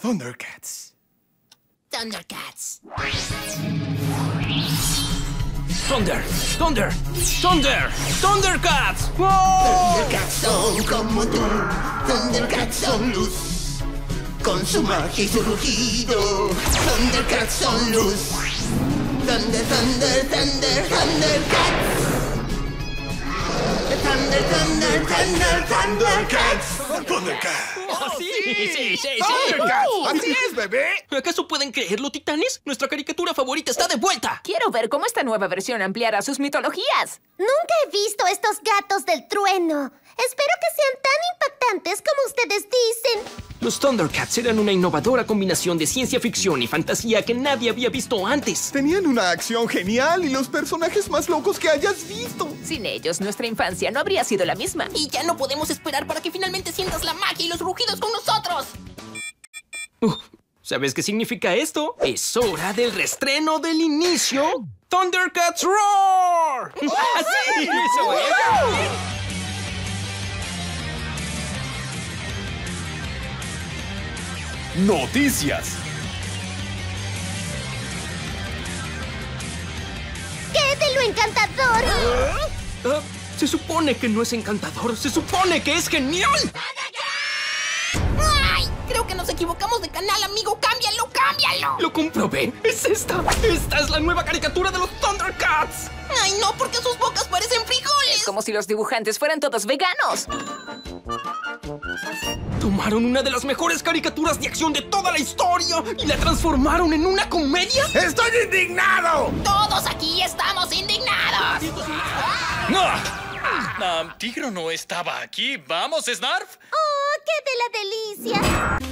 Thundercats. Thundercats. Thunder, Thunder, Thunder, Thundercats. Thundercats son como tú, Thundercats son luz, con su magia y su rugido. Thundercats son luz. Thunder, Thunder, Thunder, Thundercats. Thunder, Thunder, Thunder, Thundercats. Thundercats. sí, sí, sí, Thundercats. Así es, bebé. ¿Acaso pueden creerlo, titanes? Nuestra caricatura favorita está de vuelta. Quiero ver cómo esta nueva versión ampliará sus mitologías. Nunca he visto estos gatos del trueno. Espero que sean tan impactantes como ustedes dicen. Los Thundercats eran una innovadora combinación de ciencia ficción y fantasía que nadie había visto antes. Tenían una acción genial y los personajes más locos que hayas visto. Sin ellos, nuestra infancia no habría sido la misma. Y ya no podemos esperar para que finalmente sientas la magia y los rugidos con nosotros. Uh, ¿Sabes qué significa esto? Es hora del restreno del inicio. Thundercats Roar. Así, eso es. Noticias. ¡Qué de lo encantador! Ah, se supone que no es encantador, se supone que es genial. Equivocamos de canal, amigo. ¡Cámbialo, cámbialo! Lo comprobé. Es esta. Esta es la nueva caricatura de los Thundercats. ¡Ay, no! Porque sus bocas parecen frijoles. Como si los dibujantes fueran todos veganos. Tomaron una de las mejores caricaturas de acción de toda la historia y la transformaron en una comedia. ¡Estoy indignado! Todos aquí estamos indignados. Ah, Tigro no estaba aquí. ¿Vamos, Snarf? ¡Oh, qué de la delicia!